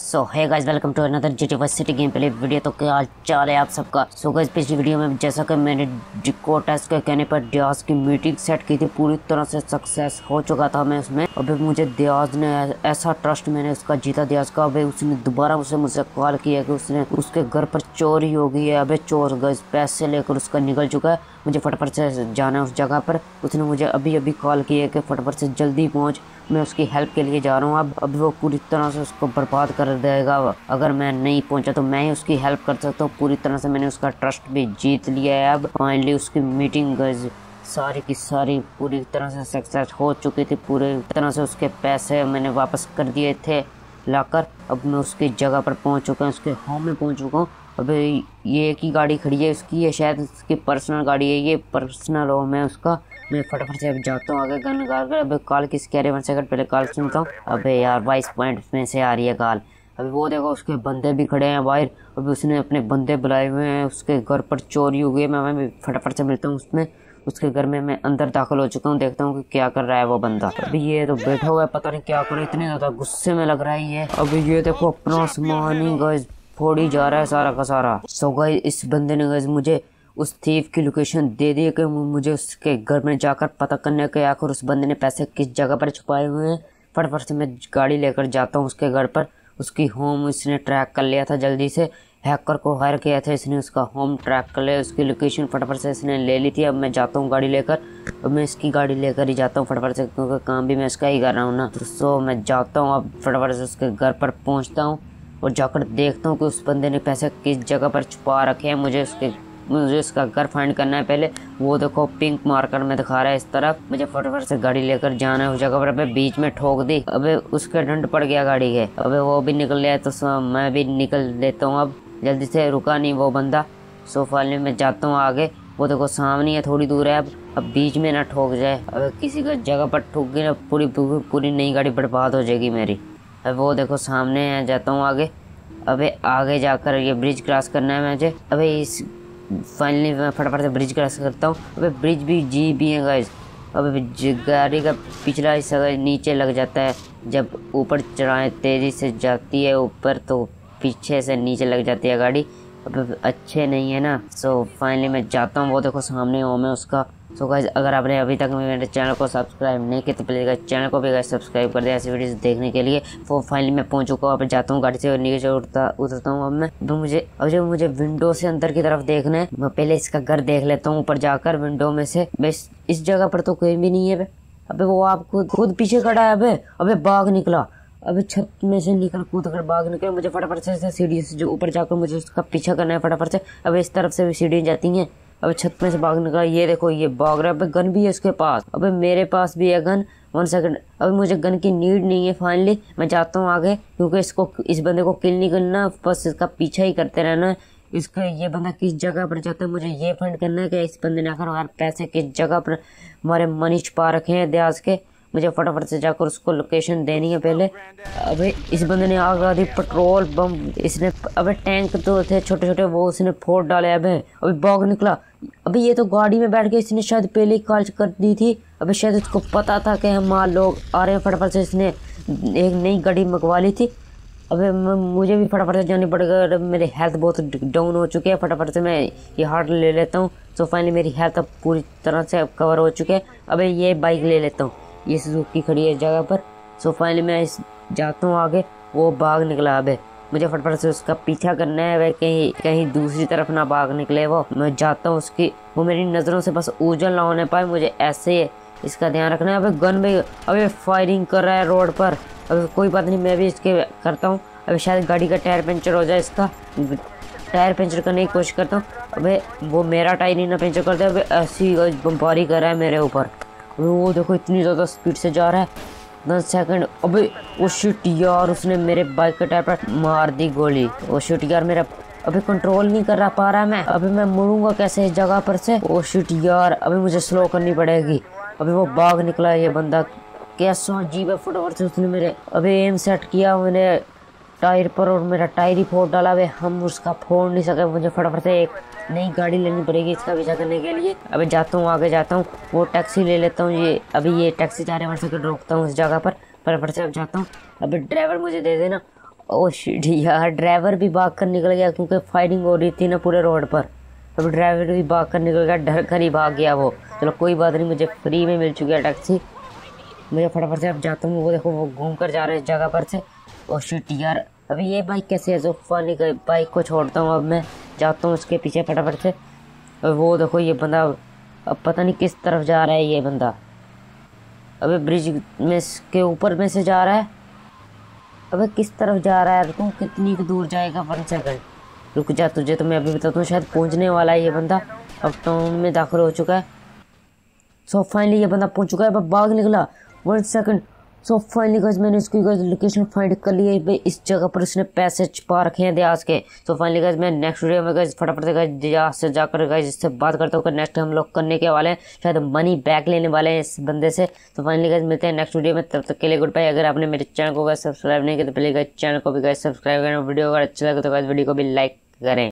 So hey guys welcome to another GT Vice City game play video तो क्या चाल है आप सबका? सो so गाइस पिछली वीडियो में जैसा कि मैंने डिको टेस्ट के कहने पर डियाज की मीटिंग सेट की थी, पूरी तरह से सक्सेस हो चुका था मैं उसमें। अभी मुझे दियाज ने ऐसा ट्रस्ट मैंने उसका जीता दियाज का। अभी उसने दोबारा उसे मुझसे कॉल किया कि उसने उसके घर पर चोरी हो गई है। अभी चोर गज पैसे लेकर उसका निकल चुका है। मुझे फटाफट से जाना है उस जगह पर। उसने मुझे अभी अभी कॉल किया कि फटाफट से जल्दी पहुँच। मैं उसकी हेल्प के लिए जा रहा हूँ। अब अब वो पूरी तरह से उसको बर्बाद कर देगा। अगर मैं नहीं पहुँचा तो मैं ही उसकी हेल्प कर सकता हूँ। पूरी तरह से मैंने उसका ट्रस्ट भी जीत लिया है अब। फाइनली उसकी मीटिंग गज सारी की सारी पूरी तरह से सक्सेस हो चुकी थी। पूरी तरह से उसके पैसे मैंने वापस कर दिए थे लाकर। अब मैं उसकी जगह पर पहुँच चुका हूँ, उसके होम में पहुँच चुका हूँ। अब, ये एक ही गाड़ी खड़ी है उसकी ये शायद उसकी पर्सनल गाड़ी है, ये पर्सनल होम है उसका। मैं फटाफट से अब जाता हूँ आगे गन निकाल कर अभी कॉल किस कह रहे वन सेकंड पहले कॉल सुनता हूँ। अबे यार बाईस पॉइंट में से आ रही है कॉल अभी वो देखो, उसके बंदे भी खड़े हैं बाहर। अभी उसने अपने बंदे बुलाए हुए हैं, उसके घर पर चोरी हो गई मैं मैं फटाफट से मिलता हूँ उसमें। उसके घर में मैं अंदर दाखिल हो चुका हूँ, देखता हूँ कि क्या कर रहा है वो बंदा। अभी ये तो बैठा हुआ है, पता नहीं क्या करे इतने ज़्यादा गुस्से में लग रहा है ये। अभी ये देखो, अपना सामान ही गज फोड़ी जा रहा है सारा का सारा। सो गई इस बंदे ने गज मुझे उस थीफ की लोकेशन दे दी कि मुझे उसके घर में जाकर पता करने के आखिर उस बंदे ने पैसे किस जगह पर छुपाए हुए हैं। फटाफट से मैं गाड़ी लेकर जाता हूँ उसके घर पर। उसकी होम इसने ट्रैक कर लिया था जल्दी से। हैकर को हायर किया था इसने, उसका होम ट्रैक कर लिया, उसकी लोकेशन फटाफट से इसने ले ली थी। अब मैं जाता हूँ गाड़ी लेकर। अब मैं इसकी गाड़ी लेकर ही जाता हूँ फटाफट से, क्योंकि काम भी मैं इसका ही कर रहा हूँ ना। तो सो मैं जाता हूँ, अब फटाफट से उसके घर पर पहुँचता हूँ और जाकर देखता हूँ कि उस बंदे ने पैसे किस जगह पर छुपा रखे हैं। मुझे उसके मुझे इसका घर फाइंड करना है पहले। वो देखो पिंक मार्कर में दिखा रहा है इस तरफ़। मुझे फटाफट से गाड़ी लेकर जाना है उस जगह पर। बीच में ठोक दी। अबे, उसके डंड पड़ गया गाड़ी के। अबे, वो भी निकल गया तो मैं भी निकल लेता हूँ अब। जल्दी से रुका नहीं वो बंदा। सोफा में मैं जाता हूँ आगे। वो देखो, सामने है, थोड़ी दूर है अब। अब बीच में ना ठोक जाए। अब, किसी को जगह पर ठोक गई ना, पूरी पूरी नई गाड़ी बर्बाद हो जाएगी मेरी। अब, वो देखो, सामने है, जाता हूँ आगे। अबे, आगे जाकर ये ब्रिज क्रॉस करना है मुझे। अबे, इस फाइनली मैं फटाफट से ब्रिज क्रॉस करता हूँ। अबे ब्रिज भी जी भी है गाइज़ अब गाड़ी का पिछला हिस्सा नीचे लग जाता है, जब ऊपर चढ़ाएँ तेज़ी से जाती है, ऊपर तो पीछे से नीचे लग जाती है गाड़ी। अच्छे नहीं है ना सो so, फाइनली मैं जाता हूँ वो देखो सामने हो मैं उसका। सो so गाइज़ अगर आपने अभी तक मेरे चैनल को सब्सक्राइब नहीं किया तो प्लीज़ चैनल को भी सब्सक्राइब कर दिया ऐसी वीडियोस देखने के लिए। वो फाइनली मैं पहुँच चुका हूँ अब जाता हूँ गाड़ी से नीचे उठता उतरता हूँ। अब मैं तो मुझे अब जब मुझे विंडो से अंदर की तरफ़ देखना है मैं पहले इसका घर देख लेता हूँ ऊपर जाकर विंडो में से। बस इस जगह पर तो कोई भी नहीं है। अबे वो आपको खुद पीछे खड़ा है अबे अबे बाघ निकला। अभी छत में से निकल कूद कर बाघ निकले, मुझे फटाफट से सीढ़ी से जो ऊपर जाकर मुझे उसका पीछा करना है फटाफट से। अब इस तरफ़ से भी सीढ़ी जाती हैं। अब छत में से भाग निकला, ये देखो, ये भाग रहा है। गन भी है उसके पास। अबे मेरे पास भी है गन। वन सेकंड अभी मुझे गन की नीड नहीं है फाइनली मैं चाहता हूँ आगे, क्योंकि इसको, इस बंदे को किल नहीं करना। बस इसका पीछा ही करते रहना। है इसका ये बंदा किस जगह पर जाता है? मुझे ये फाइंड करना है कि इस बंदे ने आकर पैसे किस जगह पर हमारे मनी छुपा रखे हैं दयाज के। मुझे फटाफट से जाकर उसको लोकेशन देनी है पहले। अबे, इस बंदे ने आग लगा दी पेट्रोल बम इसने, अबे टैंक तो थे छोटे छोटे वो उसने फोड़ डाले, अबे अभी बॉग निकला। अभी ये तो गाड़ी में बैठ के इसने शायद पहले ही कॉल कर दी थी। अभी शायद उसको पता था कि हम लोग आ रहे हैं, फटाफट से इसने एक नई गाड़ी मंगवा ली थी। अबे मुझे भी फटाफट से जानी पड़ेगा मेरी हेल्थ बहुत डाउन हो चुकी है, फटाफट से मैं ये हार्ट ले लेता हूँ। तो फाइनली मेरी हेल्थ अब पूरी तरह से कवर हो चुकी है। अबे, ये बाइक ले लेता हूँ। ये सुजुकी खड़ी है इस जगह पर। सो फाइनली मैं इस जाता हूँ आगे। वो बाघ निकला अब मुझे फटफट से उसका पीछा करना है। वह कहीं कहीं दूसरी तरफ़ ना बाघ निकले वो। मैं जाता हूँ उसकी वो मेरी नज़रों से बस ऊजल ना होने पाए। मुझे ऐसे इसका ध्यान रखना है। अबे गन भी अबे फायरिंग कर रहा है रोड पर। अभी कोई बात नहीं, मैं भी इसके करता हूँ। अभी शायद गाड़ी का टायर पंचर हो जाए इसका। टायर पंचर करने की कोशिश करता हूँ। अबे वो मेरा टायर ही ना पंचर करता है ऐसी बम्पारी कर रहा है मेरे ऊपर। वो देखो इतनी ज़्यादा स्पीड से जा रहा है। दस सेकंड अबे, वो शिट यार, उसने मेरे बाइक के टायर पर मार दी गोली। वो शिट यार, मेरा अभी कंट्रोल नहीं कर रहा, पा रहा मैं। अभी मैं मुड़ूँगा कैसे इस जगह पर से? वो शिट यार, अभी मुझे स्लो करनी पड़ेगी। अभी वो बाघ निकला ये बंदा। कैसा अजीब है फुटवर से उसने मेरे अभी एम सेट किया मैंने टायर पर और मेरा टायर ही फोड़ डाला। वे हम उसका फोड़ नहीं सके, मुझे फटाफट से एक नई गाड़ी लेनी पड़ेगी इसका पीछा करने के लिए। अभी जाता हूँ, आगे जाता हूँ, वो टैक्सी ले लेता हूँ, ये अभी ये टैक्सी जा रहे हैं से रोकता हूँ उस जगह पर फटाफट से अब जाता हूँ। अभी ड्राइवर मुझे दे देना। ओ शिट यार, ड्राइवर भी भाग कर निकल गया क्योंकि फायरिंग हो रही थी ना पूरे रोड पर। अब ड्राइवर भी भाग कर निकल गया, डर कर ही भाग गया वो। चलो, कोई बात नहीं, मुझे फ्री में मिल चुकी है टैक्सी। मुझे फटाफट से अब जाता हूँ, वो देखो, वो घूम कर जा रहे हैं इस जगह पर से। ओ शिट यार, अभी ये बाइक कैसे है? जो फानी का बाइक को छोड़ता हूँ अब मैं। जाता हूँ उसके पीछे फटाफट से। और वो देखो, ये बंदा अब पता नहीं किस तरफ़ जा रहा है ये बंदा। अबे ब्रिज में के ऊपर में से जा रहा है। अबे किस तरफ़ जा रहा है? तू कितनी दूर जाएगा? वन सेकंड रुक जा तुझे तो मैं अभी बताता हूँ शायद पहुँचने वाला है ये बंदा। अब टाउन में दाखिल हो चुका है। सो फाइनली ये बंदा पहुँच चुका है, अब भाग निकला। One second so finally guys मैंने इसकी लोकेशन फाइंड कर ली है भाई। इस जगह पर उसने पैसे छुपा रखे हैं दियाज के। सो फाइनली गाइस मैं नेक्स्ट वीडियो में गाइस फटाफट से गाइस दियाज से जाकर गाइस इससे बात करता हूँ नेक्स्ट हम लोग करने के वाले हैं। शायद मनी बैक लेने वाले हैं इस बंदे से। तो फाइनली गाइस मिलते हैं नेक्स्ट वीडियो में। तब तक के लिए गुड बाय अगर आपने मेरे चैनल को गाइस सब्सक्राइब नहीं किया तो पहले गाइस चैनल को भी गाइस सब्सक्राइब करें वीडियो अगर अच्छा लगे तो गाइस वीडियो को भी लाइक करें।